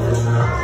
Obrigado.